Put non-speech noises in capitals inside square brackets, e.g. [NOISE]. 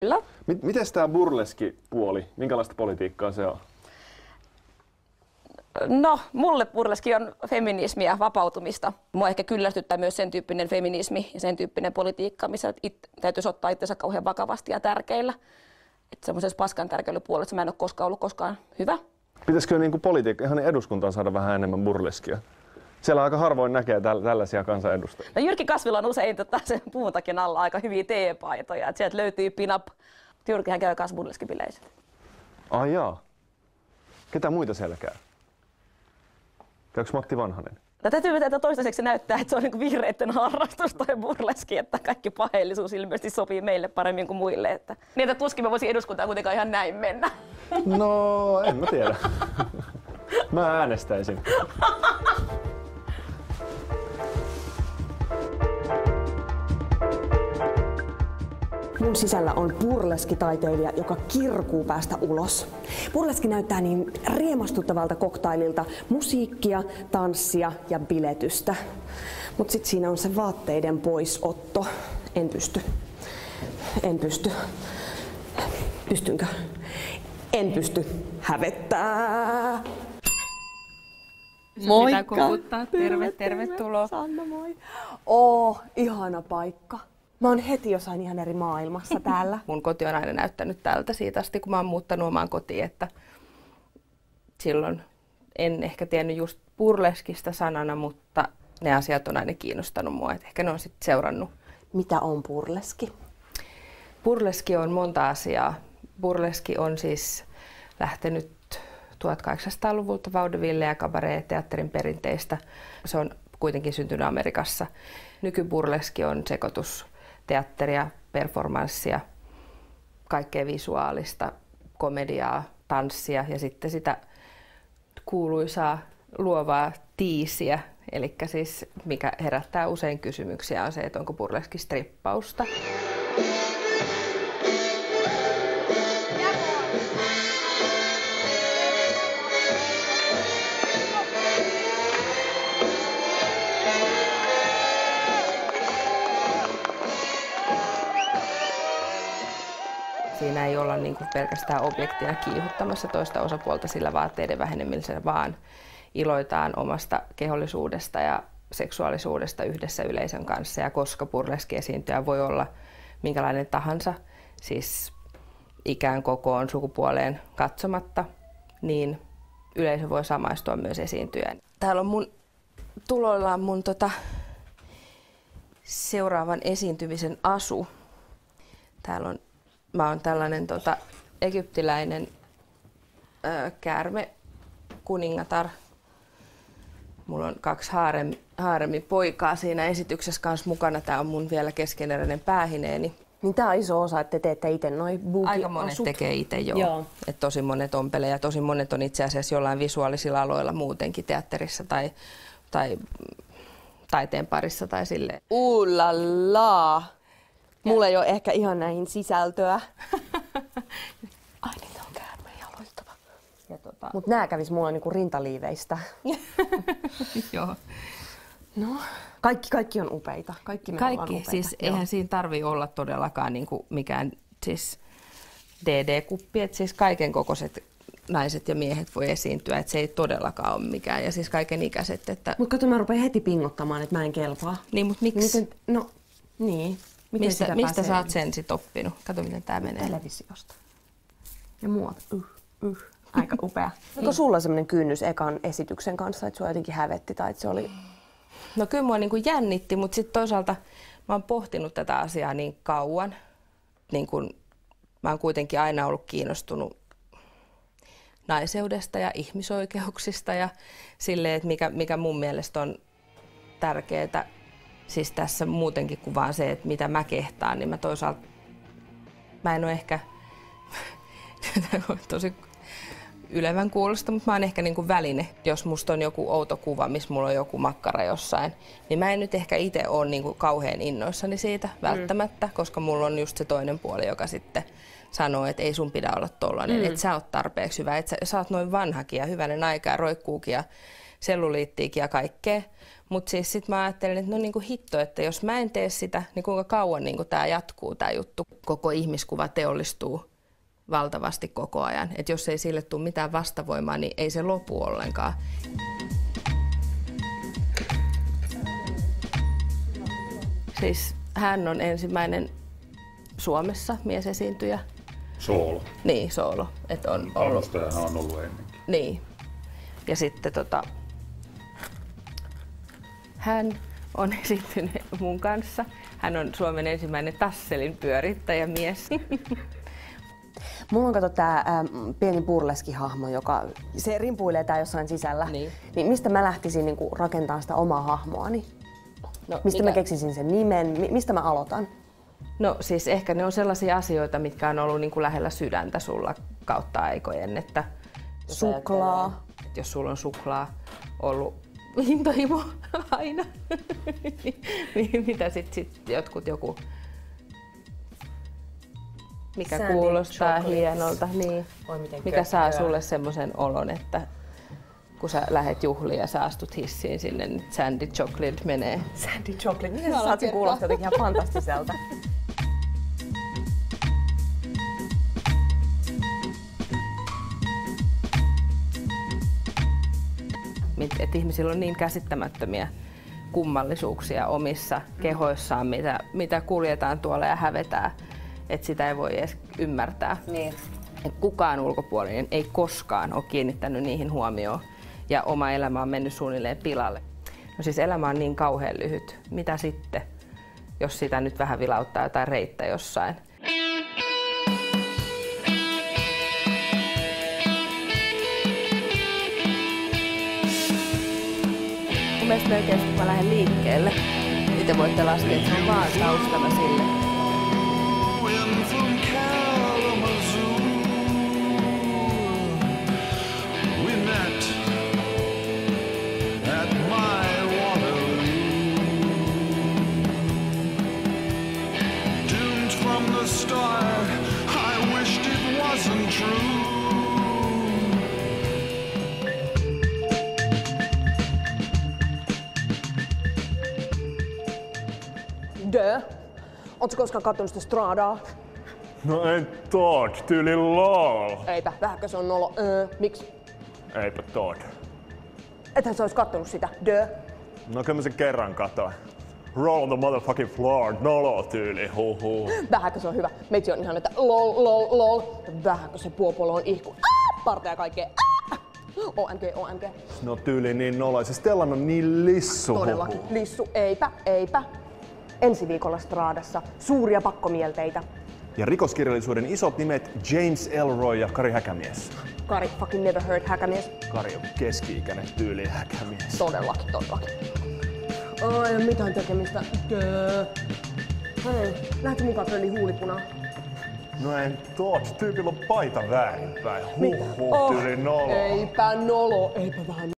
Kyllä. Miten tämä burleski-puoli, minkälaista politiikkaa se on? No, mulle burleski on feminismiä, vapautumista. Mua ehkä kyllästyttää myös sen tyyppinen feminismi ja sen tyyppinen politiikka, missä it, täytyisi ottaa itsensä kauhean vakavasti ja tärkeillä. Että semmoisessa paskan tärkeilypuolessa mä en ole koskaan ollut koskaan hyvä. Pitäisikö niin kuin politiikka ihan eduskuntaan saada vähän enemmän burleskia? Siellä aika harvoin näkee täl- tällaisia kansanedustajia. No Jyrki Kasvilla on usein tota, sen puutakin alla aika hyviä teepaitoja. Et sieltä löytyy pinap. Jyrkihän käy kanssa burleskibileissä. Ai jaa. Ketä muita siellä käy? Käykö Matti Vanhanen? No, täytyy vetää, että toistaiseksi näyttää, että se on niin vihreiden harrastus toi burleski, että kaikki paheellisuus ilmeisesti sopii meille paremmin kuin muille. Että, niin, että tuskin mä voisin eduskuntaan kuitenkaan ihan näin mennä. No, en mä tiedä. Mä äänestäisin. [LAUGHS] Mun sisällä on burleski-taiteilija, joka kirkuu päästä ulos. Burleski näyttää niin riemastuttavalta koktaililta musiikkia, tanssia ja biletystä. Mut sit siinä on se vaatteiden poisotto. En pysty. En pysty. Pystynkö? En pysty. Hävettää. Moikka! Koputtaa. Terve, tervetuloa. Sanna, moi. Oh, ihana paikka. Mä oon heti jossain ihan eri maailmassa [LAUGHS] täällä. Mun koti on aina näyttänyt tältä siitä asti, kun mä oon muuttanut omaan kotiin, että silloin en ehkä tiennyt just burleskista sanana, mutta ne asiat on aina kiinnostanut mua, että ehkä ne on sitten seurannut. Mitä on burleski? Burleski on monta asiaa. Burleski on siis lähtenyt 1800-luvulta vaudeville ja kabaree-teatterin perinteistä. Se on kuitenkin syntynyt Amerikassa. Nykyburleski on sekoitus teatteria, performanssia, kaikkea visuaalista, komediaa, tanssia ja sitten sitä kuuluisaa luovaa tiisiä. Eli siis mikä herättää usein kysymyksiä on se, että onko burleski strippausta. Siinä ei olla niin kuin pelkästään objektina kiihuttamassa toista osapuolta sillä vaatteiden vähenemisellä, vaan iloitaan omasta kehollisuudesta ja seksuaalisuudesta yhdessä yleisön kanssa. Ja koska burleski esiintyjä voi olla minkälainen tahansa, siis ikään kokoon sukupuoleen katsomatta, niin yleisö voi samaistua myös esiintyjään. Täällä on mun tuloillaan mun tota, seuraavan esiintymisen asu. Täällä on mä oon tällainen tota, egyptiläinen ö, käärme kuningatar. Mulla on kaksi haarem, haaremi poikaa siinä esityksessä kanssa mukana. Tää on mun vielä keskeneräinen päähineeni. Niin tää on iso osa, että te teette itse noin Aika monet asut. tekee itse joo. joo. Et tosi monet ompelee ja tosi monet on itse asiassa jollain visuaalisilla aloilla muutenkin teatterissa tai, tai taiteen parissa tai silleen. Uulala! Mulla ei ole ehkä ihan näihin sisältöä. [LAUGHS] Ai niin, on käärme jaloittava. Ja tota... Mut nää kävis mulla niinku rintaliiveistä. [LAUGHS] Joo. No, kaikki, kaikki on upeita. Kaikki me kaikki, upeita. siis Joo. eihän siinä tarvi olla todellakaan niinku mikään siis DD-kuppi, että siis kaiken kokoiset naiset ja miehet voi esiintyä, että se ei todellakaan ole mikään, ja siis kaiken ikäiset. Että... Mutta kato, mä rupean heti pingottamaan, että mä en kelpaa. Niin, mutta miksi? Miten, no, niin. Miten mistä mistä sä oot sen sit oppinut? Kato, miten tää menee. Televisiosta. Ja muut. Uh, uh. Aika upea. [LAUGHS] Onko sulla semmoinen kynnys ekan esityksen kanssa, että sua jotenkin hävetti tai että se oli... No kyllä mua niin kuin jännitti, mutta sitten toisaalta mä oon pohtinut tätä asiaa niin kauan. Niin kuin, mä oon kuitenkin aina ollut kiinnostunut naiseudesta ja ihmisoikeuksista ja silleen, että mikä, mikä mun mielestä on tärkeää siis tässä muutenkin kuin vaan se, että mitä mä kehtaan, niin mä toisaalta, mä en ole ehkä, [LAUGHS] tosi ylevän kuulosta, mutta mä oon ehkä niin kuin väline. Jos musta on joku outo kuva, missä mulla on joku makkara jossain, niin mä en nyt ehkä itse ole niin kuin kauhean innoissani siitä mm. välttämättä, mm. koska mulla on just se toinen puoli, joka sitten sanoo, että ei sun pidä olla tollanen, mm. että sä oot tarpeeksi hyvä, että sä, sä oot noin vanhakin ja hyvänen aika ja roikkuukin ja selluliittiikin ja kaikkea. Mutta siis sitten mä ajattelin, että no niin kuin hitto, että jos mä en tee sitä, niin kuinka kauan niin tämä jatkuu tämä juttu. Koko ihmiskuva teollistuu valtavasti koko ajan. Että jos ei sille tule mitään vastavoimaa, niin ei se lopu ollenkaan. Siis hän on ensimmäinen Suomessa miesesiintyjä. Soolo. Niin, soolo. Että on ollut, on ollut ennenkin. niin. Ja sitten tota, hän on [LAUGHS] esiintynyt mun kanssa. Hän on Suomen ensimmäinen tasselin pyörittäjä mies. [LAUGHS] Mulla on kato tää ähm, pieni burleski-hahmo, joka se rimpuilee tää jossain sisällä. Niin. niin mistä mä lähtisin niinku rakentamaan sitä omaa hahmoani? No, Mistä mikä- mä keksisin sen nimen? Mi- mistä mä aloitan? No siis ehkä ne on sellaisia asioita, mitkä on ollut niin kuin lähellä sydäntä sulla kautta aikojen. Että Suklaa. Että jos sulla on suklaa ollut intohimo [LAUGHS] aina, niin mitä sitten sit jotkut joku, mikä Sandy kuulostaa chocolates. hienolta, niin, Oi, mikä saa sulle semmoisen olon, että kun sä lähet juhliin ja sä astut hissiin sinne, niin Sandy Chocolate menee. Sandy chocolate. Miten sä Älä saat kuulostaa jotenkin ihan fantastiselta? [LAUGHS] että ihmisillä on niin käsittämättömiä kummallisuuksia omissa kehoissaan, mitä, mitä kuljetaan tuolla ja hävetään, että sitä ei voi edes ymmärtää. Niin. Et kukaan ulkopuolinen ei koskaan ole kiinnittänyt niihin huomioon ja oma elämä on mennyt suunnilleen pilalle. No siis elämä on niin kauhean lyhyt. Mitä sitten, jos sitä nyt vähän vilauttaa jotain reittä jossain? Mielestä melkein kun mä lähden liikkeelle, niin te voitte laskea, että se on vaan taustana sille. Dö. Ootko koskaan kattonut sitä Stradaa? No en Todd, tyyli lol. Eipä, vähänkö se on nolo. Öö, miksi? Eipä Todd. Ethän sä ois kattonut sitä. Dö. No kyllä mä sen kerran katoin. Roll on the motherfucking floor, nolo tyyli, huhu. Vähänkö se on hyvä. Meitsi on ihan, että lol, lol, lol. Vähänkö se puopolo on ihku. Ah! Parteja kaikkea. Ah! OMG, OMG. No tyyli niin nolo, se Stellan on niin lissu. Todellakin. huhu. Lissu, eipä, eipä. Ensi viikolla Stradassa. Suuria pakkomielteitä. Ja rikoskirjallisuuden isot nimet James Elroy ja Kari Häkämies. Kari fucking never heard häkämies. Kari on keski-ikäinen tyyli Häkämies. Todellakin, todellakin. Ai, mitään tekemistä. Dö. Hei, lähti mukaan peli huulipunaa. No en Todd, tyypillä on paita väärinpäin. Huhu, tyyli nolo. Eipä nolo, eipä vähän